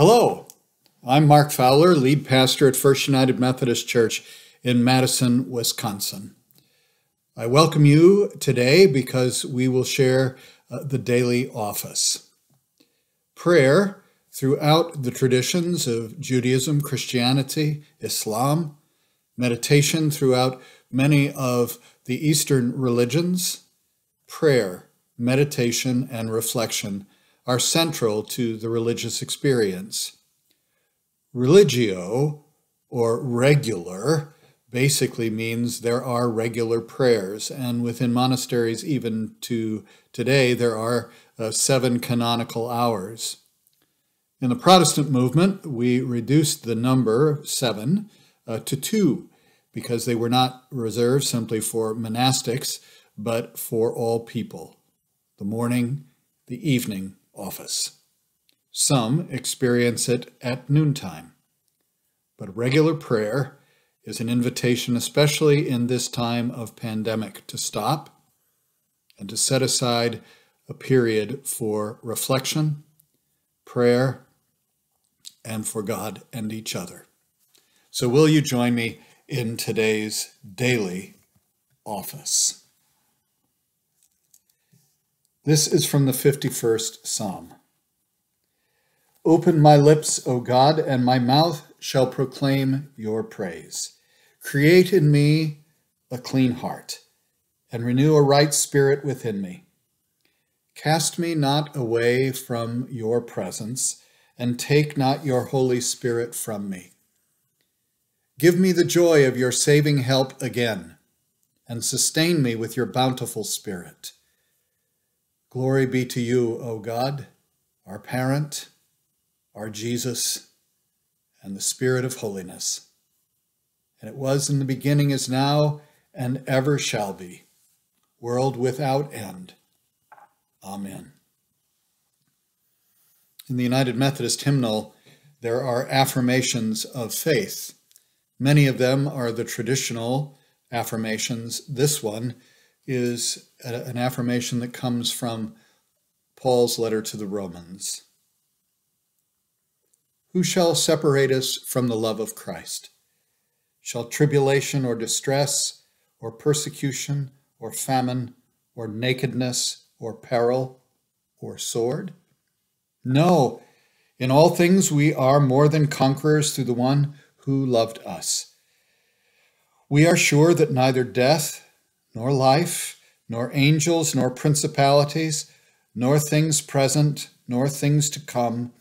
Hello, I'm Mark Fowler, lead pastor at First United Methodist Church in Madison, Wisconsin. I welcome you today because we will share uh, the daily office. Prayer throughout the traditions of Judaism, Christianity, Islam, meditation throughout many of the Eastern religions, prayer, meditation, and reflection are central to the religious experience. Religio, or regular, basically means there are regular prayers, and within monasteries, even to today, there are uh, seven canonical hours. In the Protestant movement, we reduced the number seven uh, to two because they were not reserved simply for monastics, but for all people the morning, the evening, office. Some experience it at noontime. But regular prayer is an invitation, especially in this time of pandemic, to stop and to set aside a period for reflection, prayer, and for God and each other. So, will you join me in today's daily office? This is from the 51st Psalm. Open my lips, O God, and my mouth shall proclaim your praise. Create in me a clean heart, and renew a right spirit within me. Cast me not away from your presence, and take not your Holy Spirit from me. Give me the joy of your saving help again, and sustain me with your bountiful Spirit. Glory be to you, O God, our parent, our Jesus, and the Spirit of holiness. And it was in the beginning, is now, and ever shall be, world without end. Amen. In the United Methodist hymnal, there are affirmations of faith. Many of them are the traditional affirmations. This one is an affirmation that comes from Paul's letter to the Romans. Who shall separate us from the love of Christ? Shall tribulation or distress, or persecution, or famine, or nakedness, or peril, or sword? No, in all things we are more than conquerors through the one who loved us. We are sure that neither death, nor life, nor angels, nor principalities, nor things present, nor things to come,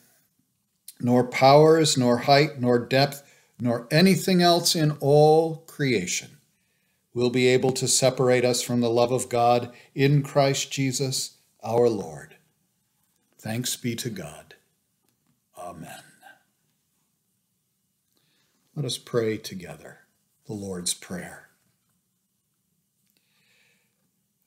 nor powers, nor height, nor depth, nor anything else in all creation will be able to separate us from the love of God in Christ Jesus our Lord. Thanks be to God. Amen. Let us pray together the Lord's Prayer.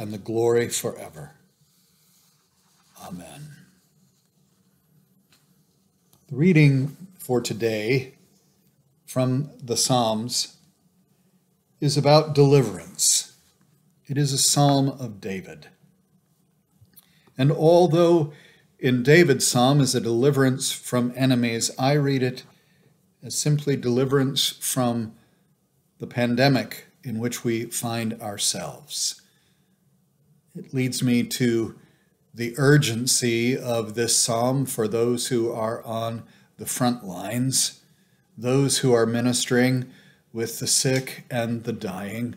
and the glory forever. Amen. The reading for today from the Psalms is about deliverance. It is a psalm of David. And although in David's psalm is a deliverance from enemies, I read it as simply deliverance from the pandemic in which we find ourselves. It leads me to the urgency of this psalm for those who are on the front lines, those who are ministering with the sick and the dying.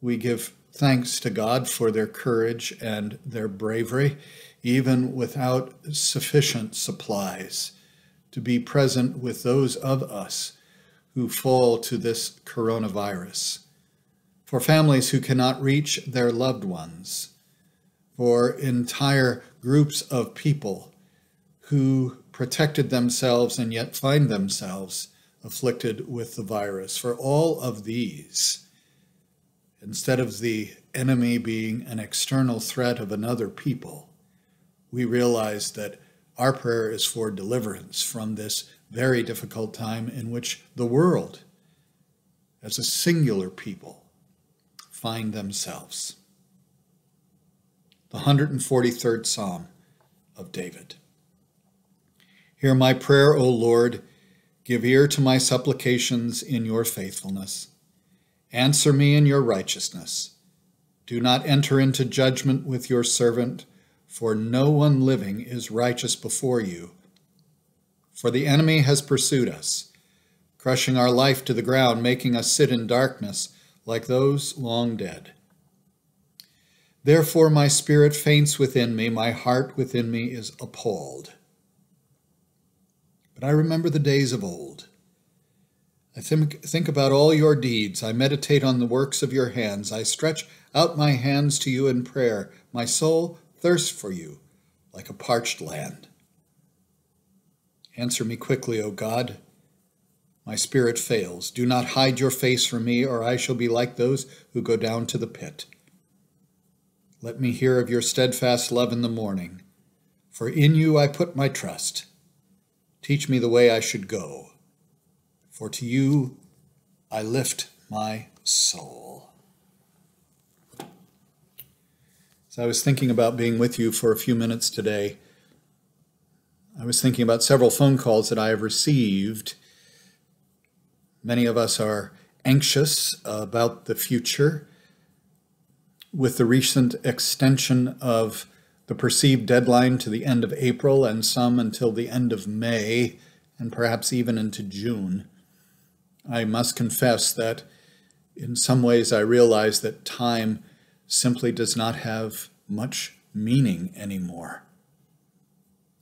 We give thanks to God for their courage and their bravery, even without sufficient supplies, to be present with those of us who fall to this coronavirus for families who cannot reach their loved ones, for entire groups of people who protected themselves and yet find themselves afflicted with the virus. For all of these, instead of the enemy being an external threat of another people, we realize that our prayer is for deliverance from this very difficult time in which the world, as a singular people, find themselves. The 143rd Psalm of David. Hear my prayer, O Lord. Give ear to my supplications in your faithfulness. Answer me in your righteousness. Do not enter into judgment with your servant, for no one living is righteous before you. For the enemy has pursued us, crushing our life to the ground, making us sit in darkness like those long dead. Therefore, my spirit faints within me, my heart within me is appalled. But I remember the days of old. I think, think about all your deeds. I meditate on the works of your hands. I stretch out my hands to you in prayer. My soul thirsts for you like a parched land. Answer me quickly, O God. My spirit fails. Do not hide your face from me, or I shall be like those who go down to the pit. Let me hear of your steadfast love in the morning, for in you I put my trust. Teach me the way I should go, for to you I lift my soul. As I was thinking about being with you for a few minutes today, I was thinking about several phone calls that I have received. Many of us are anxious about the future. With the recent extension of the perceived deadline to the end of April and some until the end of May, and perhaps even into June, I must confess that in some ways I realize that time simply does not have much meaning anymore.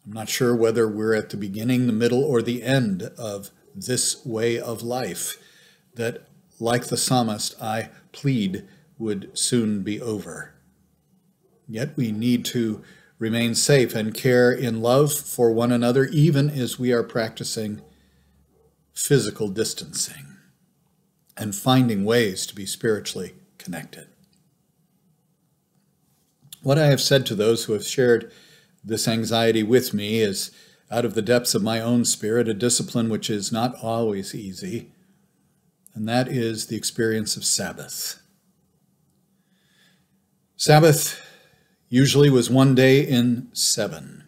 I'm not sure whether we're at the beginning, the middle, or the end of this way of life that, like the psalmist, I plead would soon be over. Yet we need to remain safe and care in love for one another, even as we are practicing physical distancing and finding ways to be spiritually connected. What I have said to those who have shared this anxiety with me is out of the depths of my own spirit, a discipline which is not always easy, and that is the experience of Sabbath. Sabbath usually was one day in seven,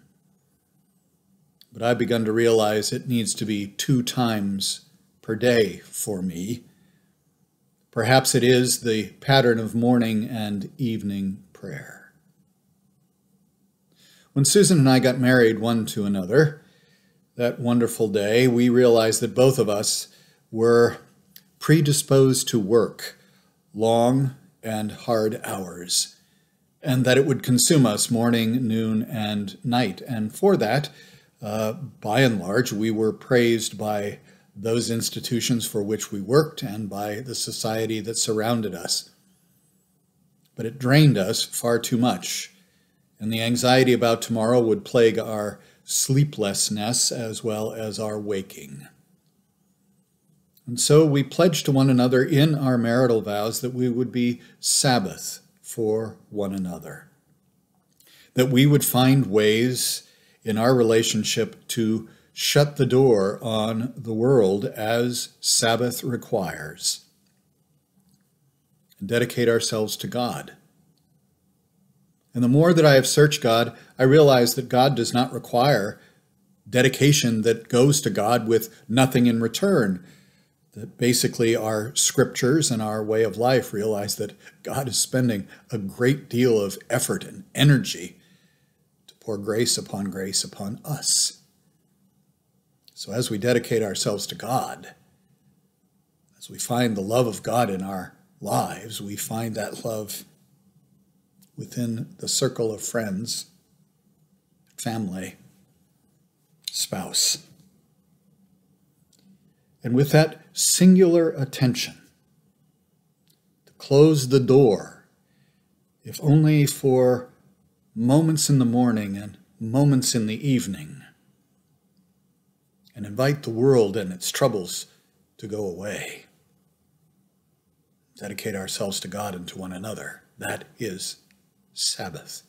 but I've begun to realize it needs to be two times per day for me. Perhaps it is the pattern of morning and evening prayer. When Susan and I got married one to another, that wonderful day, we realized that both of us were predisposed to work long and hard hours, and that it would consume us morning, noon, and night. And for that, uh, by and large, we were praised by those institutions for which we worked and by the society that surrounded us. But it drained us far too much and the anxiety about tomorrow would plague our sleeplessness as well as our waking. And so we pledged to one another in our marital vows that we would be Sabbath for one another, that we would find ways in our relationship to shut the door on the world as Sabbath requires. And dedicate ourselves to God and the more that I have searched God, I realize that God does not require dedication that goes to God with nothing in return. That basically our scriptures and our way of life realize that God is spending a great deal of effort and energy to pour grace upon grace upon us. So as we dedicate ourselves to God, as we find the love of God in our lives, we find that love within the circle of friends, family, spouse. And with that singular attention, to close the door, if only for moments in the morning and moments in the evening, and invite the world and its troubles to go away. Dedicate ourselves to God and to one another. That is Sabbath.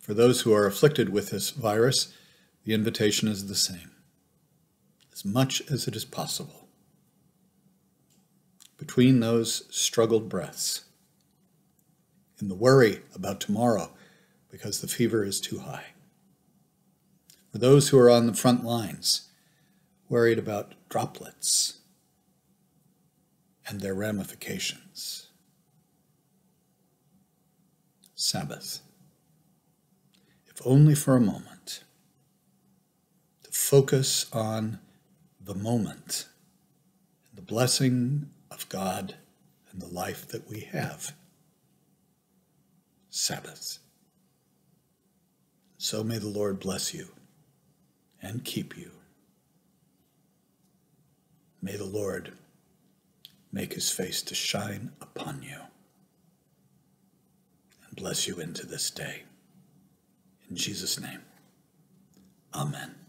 For those who are afflicted with this virus, the invitation is the same as much as it is possible. Between those struggled breaths, in the worry about tomorrow because the fever is too high. For those who are on the front lines, worried about droplets and their ramifications. Sabbath, if only for a moment, to focus on the moment and the blessing of God and the life that we have. Sabbath. So may the Lord bless you and keep you. May the Lord make his face to shine upon you bless you into this day. In Jesus' name, amen.